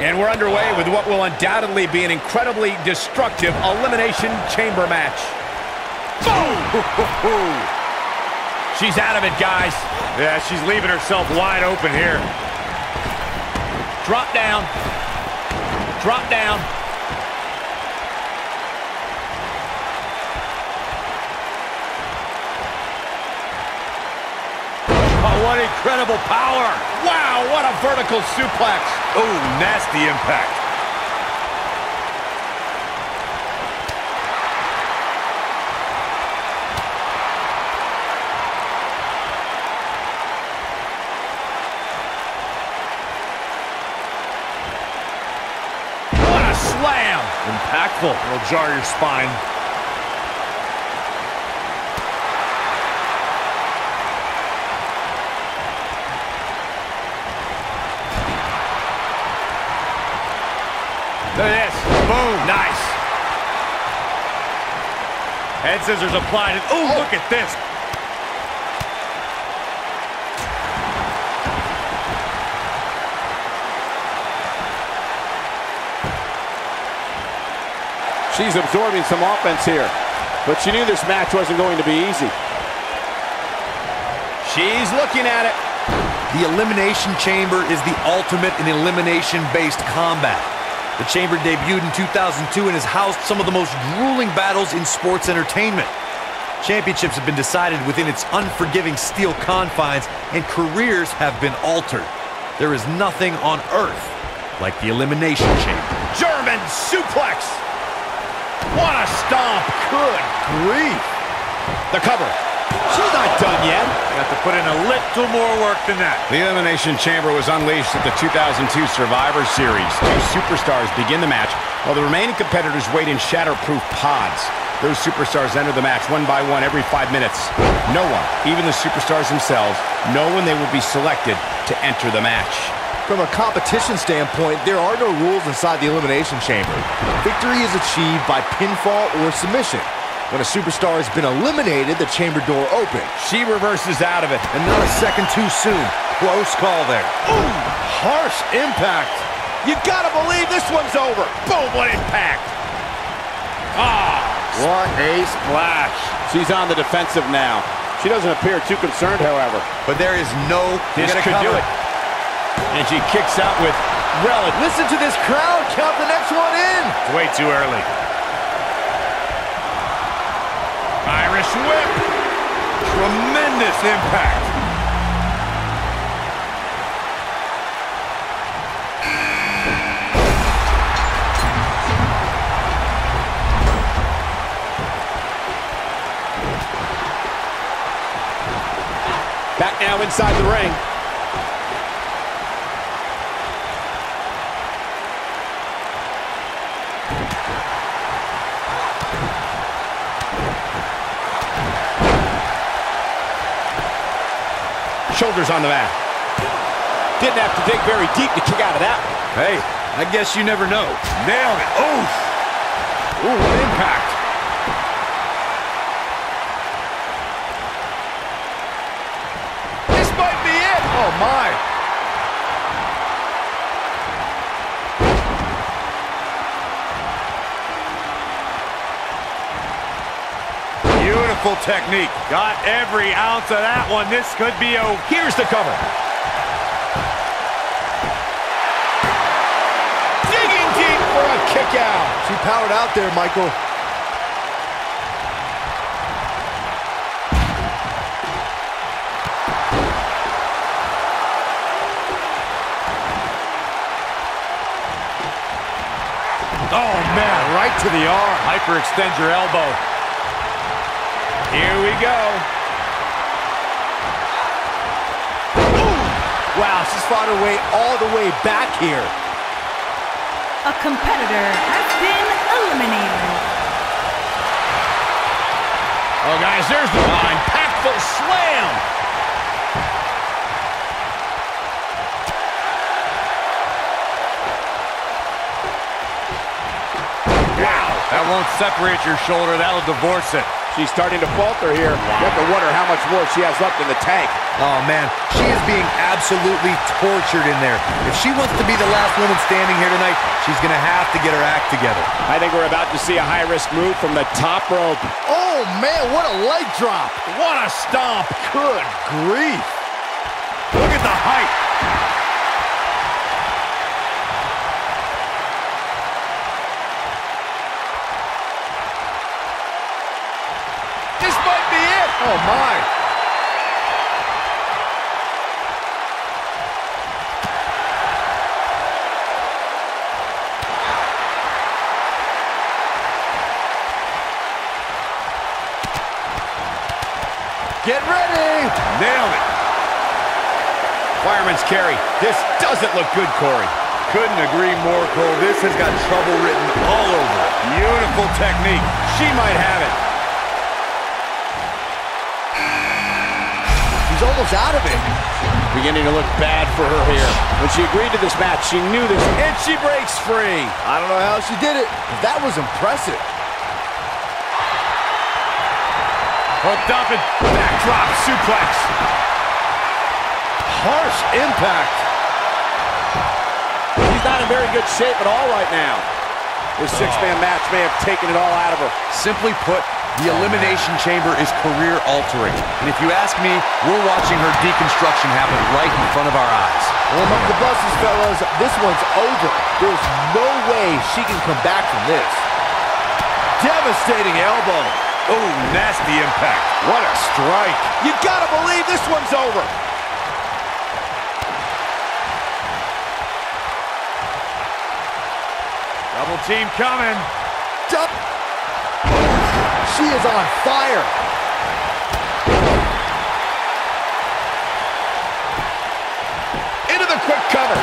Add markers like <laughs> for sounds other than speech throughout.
And we're underway with what will undoubtedly be an incredibly destructive Elimination Chamber match. Boom! <laughs> She's out of it, guys. Yeah, she's leaving herself wide open here. Drop down. Drop down. What incredible power. Wow, what a vertical suplex. Oh, nasty impact. What a slam. Impactful. It'll jar your spine. Look at this. Boom. Nice. Head scissors applied. And, ooh, look at this. She's absorbing some offense here, but she knew this match wasn't going to be easy. She's looking at it. The Elimination Chamber is the ultimate in elimination-based combat. The Chamber debuted in 2002 and has housed some of the most grueling battles in sports entertainment. Championships have been decided within its unforgiving steel confines, and careers have been altered. There is nothing on earth like the Elimination Chamber. German suplex. What a stomp. Good grief. The cover. She's not done yet. Got to put in a little more work than that. The Elimination Chamber was unleashed at the 2002 Survivor Series. Two superstars begin the match, while the remaining competitors wait in shatterproof pods. Those superstars enter the match one by one every five minutes. No one, even the superstars themselves, know when they will be selected to enter the match. From a competition standpoint, there are no rules inside the Elimination Chamber. Victory is achieved by pinfall or submission. When a superstar has been eliminated, the chamber door opens. She reverses out of it. And not a second too soon. Close call there. Ooh, harsh impact. You gotta believe this one's over. Boom, what impact. Ah, What a splash. She's on the defensive now. She doesn't appear too concerned, however. But there is no this gonna could do it. And she kicks out with relic. Listen to this crowd count the next one in. It's way too early. Tremendous impact. Back now inside the ring. Shoulders on the mat. Didn't have to dig very deep to kick out of that. Hey, I guess you never know. Nailed it. Oof. Ooh, what impact. Beautiful technique. Got every ounce of that one. This could be a... Here's the cover. Digging deep for a kick out. She powered out there, Michael. Oh, man, right to the arm. Hyperextend your elbow. Here we go. Wow, she's fought her way all the way back here. A competitor has been eliminated. Oh, guys, there's the impactful slam. Wow. That won't separate your shoulder. That'll divorce it. She's starting to falter here. You have to wonder how much more she has left in the tank. Oh, man. She is being absolutely tortured in there. If she wants to be the last woman standing here tonight, she's going to have to get her act together. I think we're about to see a high-risk move from the top rope. Oh, man, what a leg drop. What a stomp. Good grief. Look at the height. Oh, my. Get ready. Nailed it. Fireman's carry. This doesn't look good, Corey. Couldn't agree more, Cole. This has got trouble written all over it. Beautiful technique. She might have it. She's almost out of it. Beginning to look bad for her here. When she agreed to this match, she knew this. And she breaks free. I don't know how she did it, but that was impressive. Hooked up and backdrop suplex. Harsh impact. She's not in very good shape at all right now. This six-man oh. match may have taken it all out of her. Simply put, the Elimination Chamber is career-altering. And if you ask me, we're watching her deconstruction happen right in front of our eyes. Warm up the buses, fellas. This one's over. There's no way she can come back from this. Devastating elbow. Oh, nasty impact. What a strike. You gotta believe this one's over. Double team coming. She is on fire. Into the quick cover.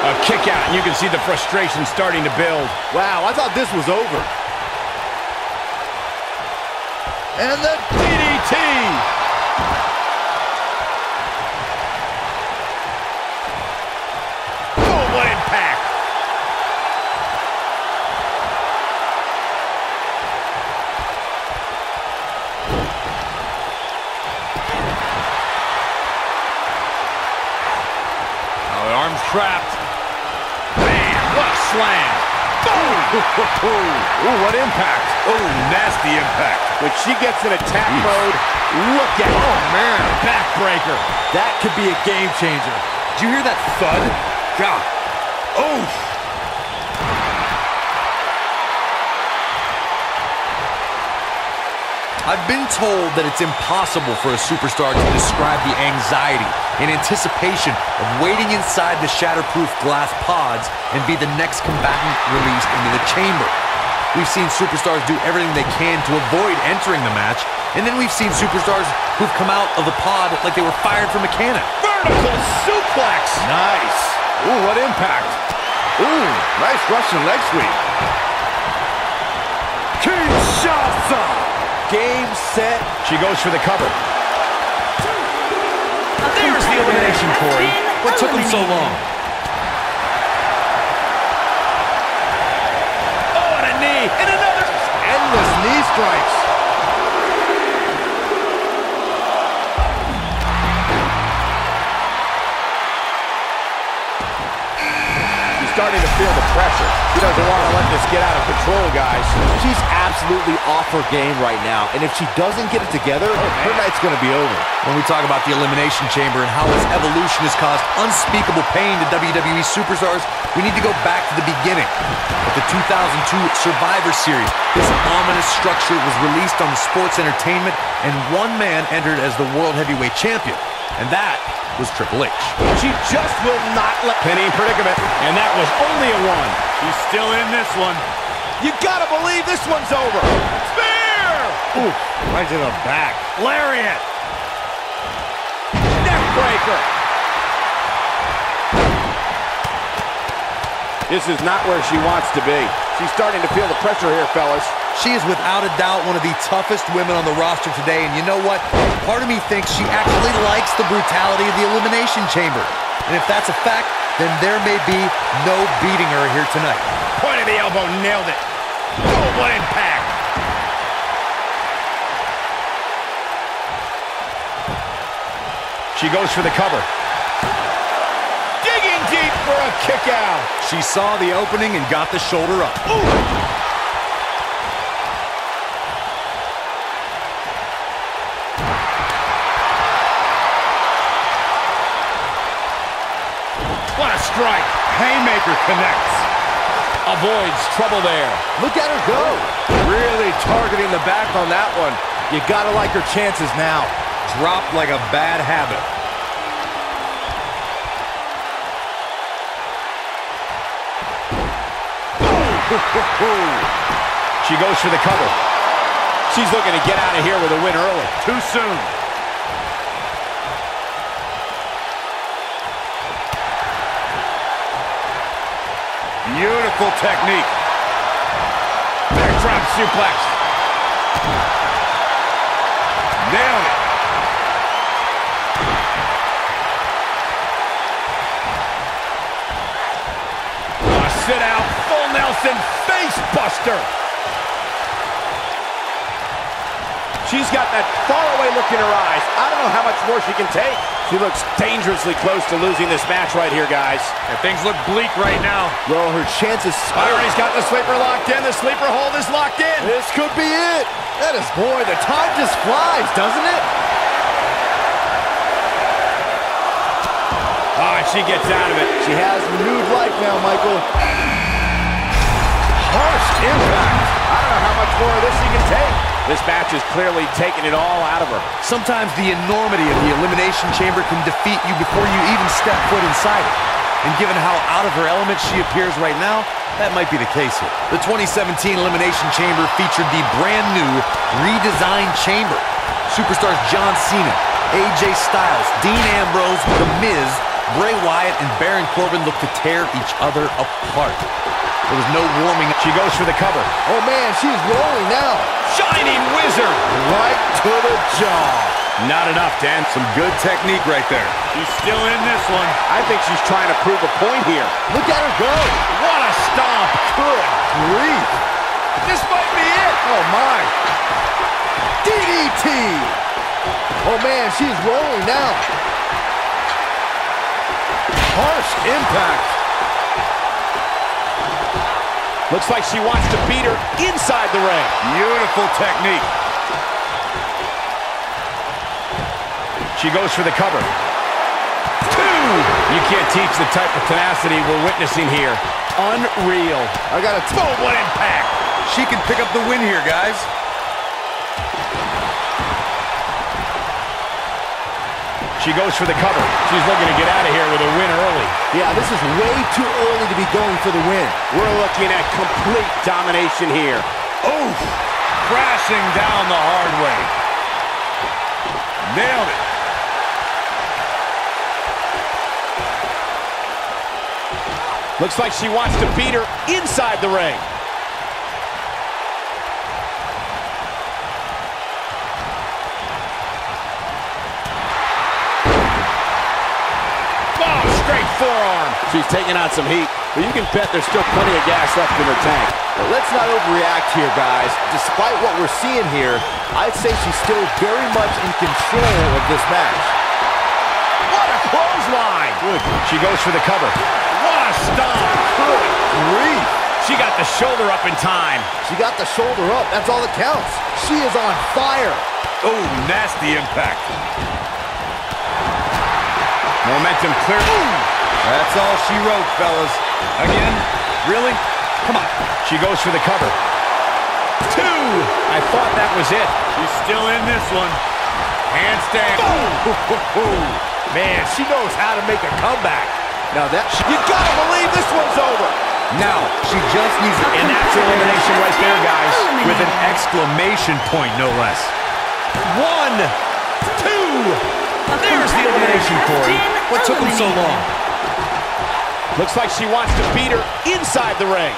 A kick out, and you can see the frustration starting to build. Wow, I thought this was over. And the DDT. Arm's trapped. Man, what a slam. Boom! <laughs> Ooh, what impact. Oh, nasty impact. When she gets in attack mode, look at her. Oh, man, backbreaker. That could be a game changer. Did you hear that thud? God. Oh, I've been told that it's impossible for a superstar to describe the anxiety and anticipation of waiting inside the shatterproof glass pods and be the next combatant released into the chamber. We've seen superstars do everything they can to avoid entering the match, and then we've seen superstars who've come out of the pod like they were fired from a cannon. vertical suplex. Nice. Ooh, what impact. Ooh, nice Russian leg sweep. Kinshasa. Game, set. She goes for the cover. There's the elimination, Corey. What took him so long? Oh, and a knee. And another. Endless knee strikes. Starting to feel the pressure. She doesn't want to let this get out of control, guys. She's absolutely off her game right now, and if she doesn't get it together, oh, her night's going to be over. When we talk about the Elimination Chamber and how its evolution has caused unspeakable pain to WWE superstars, we need to go back to the beginning. At the 2002 Survivor Series, this ominous structure was released on Sports Entertainment, and one man entered as the World Heavyweight Champion, and that was Triple H. She just will not let. Penny in predicament. And that was only a one. She's still in this one. You gotta believe this one's over. Spear! Ooh, right to the back. Lariat. Neckbreaker. This is not where she wants to be. She's starting to feel the pressure here, fellas. She is without a doubt one of the toughest women on the roster today, and you know what? Part of me thinks she actually likes the brutality of the Elimination Chamber. And if that's a fact, then there may be no beating her here tonight. Point of the elbow, nailed it. Oh, what impact. She goes for the cover. Digging deep for a kick out. She saw the opening and got the shoulder up. Ooh. Strike. Haymaker connects. Avoids trouble there. Look at her go. Really targeting the back on that one. You gotta like her chances now. Dropped like a bad habit. <laughs> she goes for the cover. She's looking to get out of here with a win early. Too soon. Beautiful technique. Backdrop suplex. Nailed it. A sit out, full Nelson face buster. She's got that faraway look in her eyes. I don't know how much more she can take. She looks dangerously close to losing this match right here, guys. And things look bleak right now. Well, her chances... Byron's got the sleeper locked in. The sleeper hold is locked in. This could be it. That is, boy, the time just flies, doesn't it? Ah, she gets out of it. She has renewed life now, Michael. This match is clearly taking it all out of her. Sometimes the enormity of the Elimination Chamber can defeat you before you even step foot inside it. And given how out of her element she appears right now, that might be the case here. The 2017 Elimination Chamber featured the brand new redesigned chamber. Superstars John Cena, AJ Styles, Dean Ambrose, The Miz, Bray Wyatt, and Baron Corbin look to tear each other apart. There was no warming. up. She goes for the cover. Oh, man, she's rolling now. Shining Wizard. Right to the jaw. Not enough, Dan. Some good technique right there. She's still in this one. I think she's trying to prove a point here. Look at her go. What a stomp. Good grief. This might be it. Oh, my. DDT. Oh, man, she's rolling now. Harsh impact. Looks like she wants to beat her inside the ring. Beautiful technique. She goes for the cover. Two! You can't teach the type of tenacity we're witnessing here. Unreal. I got a... Oh, what impact! She can pick up the win here, guys. She goes for the cover. She's looking to get out of here with a win early. Yeah, this is way too early to be going for the win. We're looking at complete domination here. Oof! Crashing down the hard way. Nailed it. Looks like she wants to beat her inside the ring. Forearm. She's taking on some heat, but you can bet there's still plenty of gas left in her tank. But let's not overreact here, guys. Despite what we're seeing here, I'd say she's still very much in control of this match. What a clothesline. Good. She goes for the cover. What a stomp. Good grief. She got the shoulder up in time. She got the shoulder up. That's all that counts. She is on fire. Oh, nasty impact. Momentum clear. That's all she wrote, fellas. Again? Really? Come on. She goes for the cover. Two. I thought that was it. She's still in this one. Handstand. <laughs> Man, she knows how to make a comeback. Now that... You gotta believe this one's over. Now, she just needs to... And that's elimination right there, guys. With an exclamation point, no less. One, two. There's the elimination, has Corey. What took him so eliminated. long? Looks like she wants to beat her inside the ring.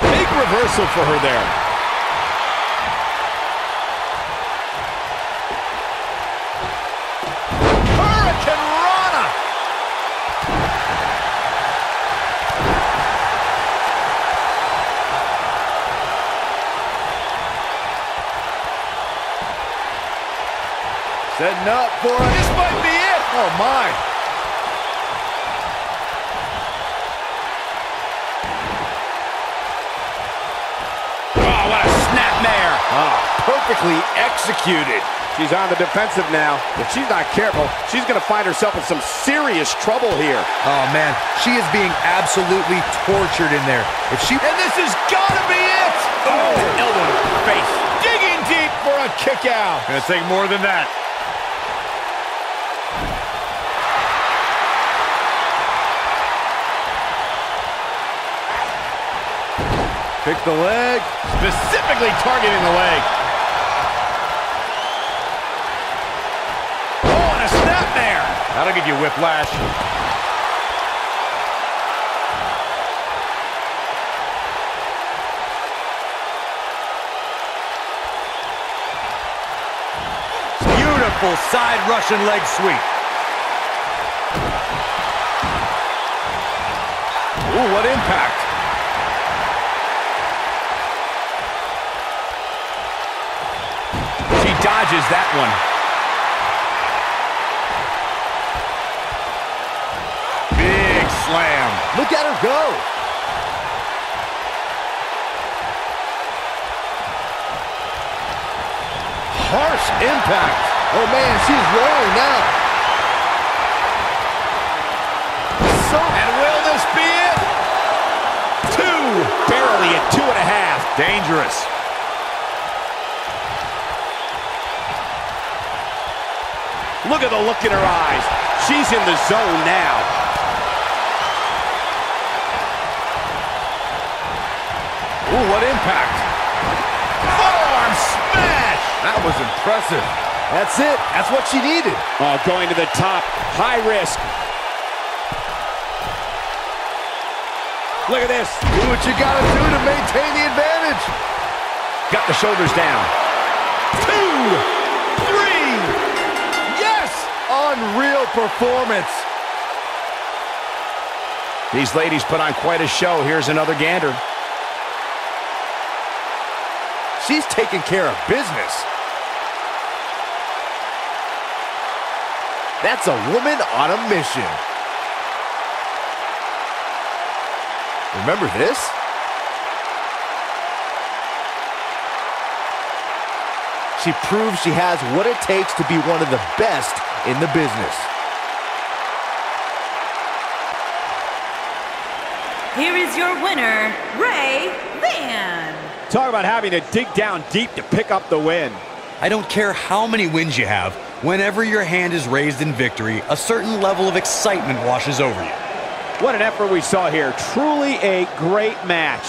Big reversal for her there. Setting up for it. This might be it. Oh, my. Oh, what a snapmare. Oh, perfectly executed. She's on the defensive now. If she's not careful, she's going to find herself in some serious trouble here. Oh, man. She is being absolutely tortured in there. If she... And this has got to be it. Oh, elbow to the face. Digging deep for a kick out. Gonna take more than that. Pick the leg. Specifically targeting the leg. Oh, and a snapmare. That'll give you whiplash. Beautiful side Russian leg sweep. Ooh, what impact. Dodges that one. Big slam. Look at her go. Harsh impact. Oh, man, she's rolling now. So, And will this be it? Two. Barely at two and a half. Dangerous. Look at the look in her eyes. She's in the zone now. Ooh, what impact. Forearm smash. That was impressive. that's it. That's what she needed. Oh, going to the top. High risk. Look at this. Do what you gotta do to maintain the advantage. Got the shoulders down. Two. Unreal performance. These ladies put on quite a show. Here's another gander. She's taking care of business. That's a woman on a mission. Remember this? She proves she has what it takes to be one of the best in the business. Here is your winner, Ray Van. Talk about having to dig down deep to pick up the win. I don't care how many wins you have, whenever your hand is raised in victory, a certain level of excitement washes over you. What an effort we saw here. Truly a great match.